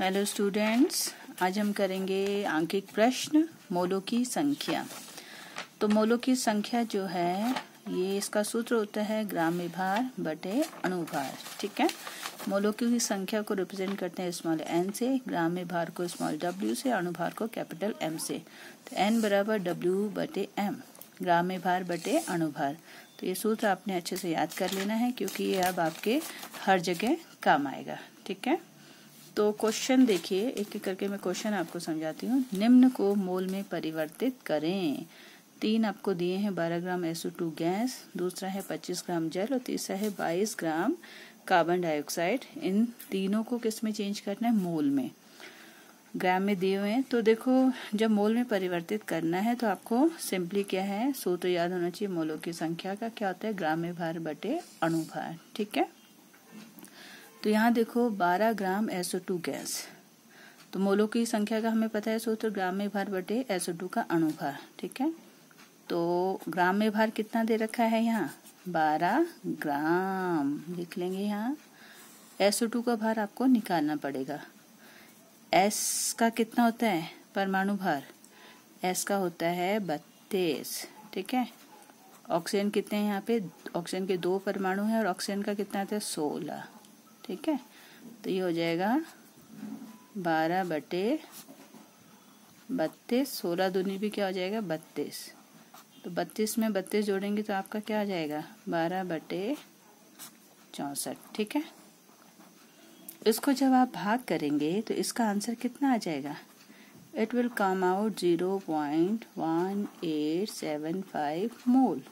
Hello students आज हम करेंगे आंकिक प्रश्न, मोलों की संख्या। तो मोलों की संख्या जो है, ये इसका सूत्र होता है ग्राम भार बटे अणुभार, ठीक है? मोलों की संख्या को रिप्रेजेंट करते हैं स्मॉल एन से, ग्राम भार को स्मॉल डब्ल्यू से, अणुभार को कैपिटल एम से। तो एन बराबर डब्ल्यू बटे एम ग्राम भार बटे अणुभार। तो ये सूत्र आपने अच्छे से याद कर लेना है, क्योंकि ये अब आपके हर जगह काम आएगा, ठीक है? तो क्वेश्चन देखिए, एक एक करके मैं क्वेश्चन आपको समझाती हूँ। निम्न को मोल में परिवर्तित करें। तीन आपको दिए हैं, बारह ग्राम एसओ टू गैस, दूसरा है पच्चीस ग्राम जल और तीसरा है बाईस ग्राम कार्बन डाइऑक्साइड इन तीनों को किसमें चेंज करना है? मोल में। ग्राम में दिए हुए हैं। तो देखो, जब मोल में परिवर्तित करना है तो आपको सिंपली क्या है? सूत्र याद होना चाहिए, मोलों की संख्या का क्या होता है? ग्राम में भार बटे अणुभार ठीक है? तो यहाँ देखो 12 ग्राम टू गैस। तो मोलों की संख्या का हमें पता है सूत्र, ग्राम में भार बटे टू का अणुभार ठीक है? तो ग्राम में भार कितना दे रखा है यहाँ? 12 ग्राम। लिख लेंगे यहाँ। टू का भार आपको निकालना पड़ेगा। एस का कितना होता है? परमाणु भार। एस का होता है बत्तीस, ठीक है? ऑक्सीजन कितने हैं यहाँ पे? ऑक्सीजन के दो परमाणु हैं और ऑक्सीजन का कितना आता है? सोलह। ठीक है? तो ये हो जाएगा बारह बटे बत्तीस, सोलह दूनी भी क्या हो जाएगा? बत्तीस। तो बत्तीस में बत्तीस जोड़ेंगे तो आपका क्या आ जाएगा? बारह बटे चौसठ, ठीक है? इसको जब आप भाग करेंगे तो इसका आंसर कितना आ जाएगा? It will come out zero point one eight seven five mole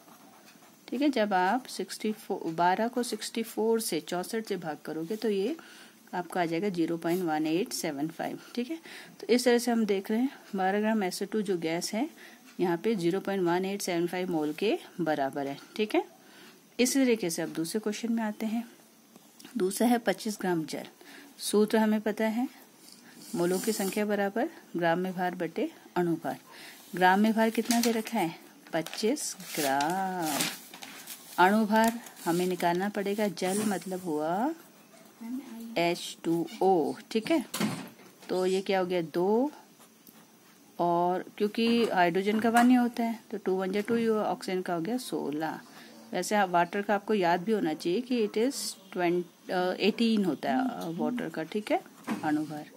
ठीक है, जब आप सिक्सटी फोर बारह को सिक्सटी फोर से चौंसठ से भाग करोगे तो ये आपका आ जाएगा zero point one eight seven five ठीक है? तो इस तरह से हम देख रहे हैं, बारह ग्राम एसओ टू जो गैस है, यहाँ पे zero point one eight seven five mole के बराबर है, ठीक है? इसी तरीके से अब दूसरे क्वेश्चन में आते हैं। दूसरा है पच्चीस ग्राम जल। सूत्र हमें पता है, मोलों की संख्या बराबर, ग्राम में भार बटे अणुभार ग्राम में भार कितना दे रखा है? पच्चीस ग्राम। अणुभार हमें निकालना पड़ेगा, जल मतलब हुआ एच टू ओ ठीक है? तो ये क्या हो गया, दो और क्योंकि हाइड्रोजन का वन ही होता है तो टू वन जो टू ऑक्सीजन का हो गया सोलह। वैसे वाटर का आपको याद भी होना चाहिए कि इट इज़ ट्वेंट एटीन होता है वाटर का, ठीक है? अणुभार।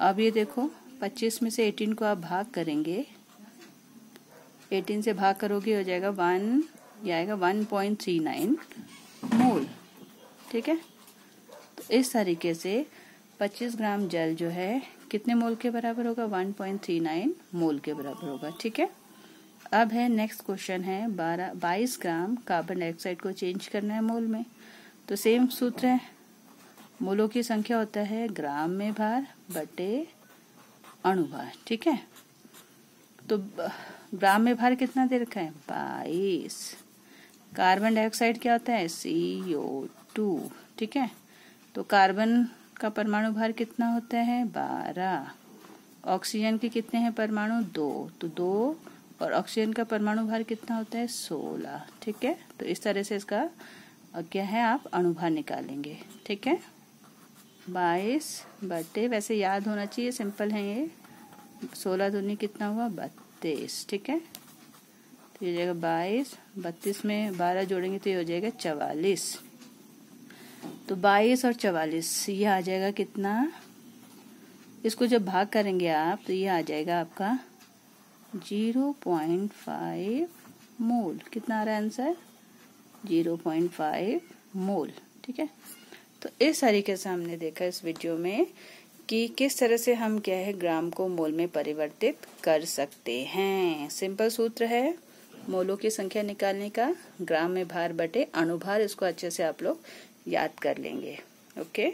अब ये देखो, पच्चीस में से एटीन को आप भाग करेंगे एटीन से भाग करोगे, हो जाएगा वन ये आएगा 1.39 मोल ठीक है? तो इस तरीके से 25 ग्राम जल जो है, कितने मोल के बराबर होगा? 1.39 मोल के बराबर होगा, ठीक है? अब है नेक्स्ट क्वेश्चन है, बारह, बाईस ग्राम कार्बन डाइऑक्साइड को चेंज करना है मोल में। तो सेम सूत्र है, मोलों की संख्या होता है ग्राम में भार बटे अणुभार ठीक है? तो ग्राम में भार कितना दे रखा है? बाईस। कार्बन डाइऑक्साइड क्या होता है? सी ओ टू ठीक है? तो कार्बन का परमाणु भार कितना होता है? बारह। ऑक्सीजन के कितने हैं परमाणु? दो। तो दो और ऑक्सीजन का परमाणु भार कितना होता है? सोलह, ठीक है? तो इस तरह से इसका क्या है? आप अणुभार निकालेंगे, ठीक है? बाईस बटे, वैसे याद होना चाहिए, सिंपल है ये। सोलह दूनी कितना हुआ? बत्तीस, ठीक है? ये हो जाएगा बाईस। बत्तीस में बारह जोड़ेंगे तो ये हो जाएगा चवालीस। तो बाईस और चवालीस, ये आ जाएगा कितना? इसको जब भाग करेंगे आप तो ये आ जाएगा आपका ज़ीरो पॉइंट फाइव मोल। कितना आ रहा है answer? Zero point five mole, ठीक है? तो इस तरीके से हमने देखा इस वीडियो में कि किस तरह से हम क्या है, ग्राम को मोल में परिवर्तित कर सकते हैं। सिंपल सूत्र है। मोलों की संख्या निकालने का ग्राम में भार बटे अणुभार इसको अच्छे से आप लोग याद कर लेंगे। ओके?